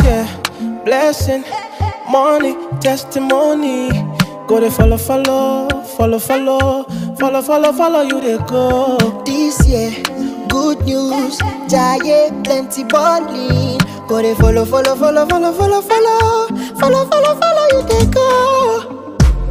grace, yeah. blessing, money, testimony. Go to follow, follow, follow, follow, follow, follow, follow you they go. This year, good news, giant plenty balling. Go to follow, follow, follow, follow, follow, follow, follow, follow, follow.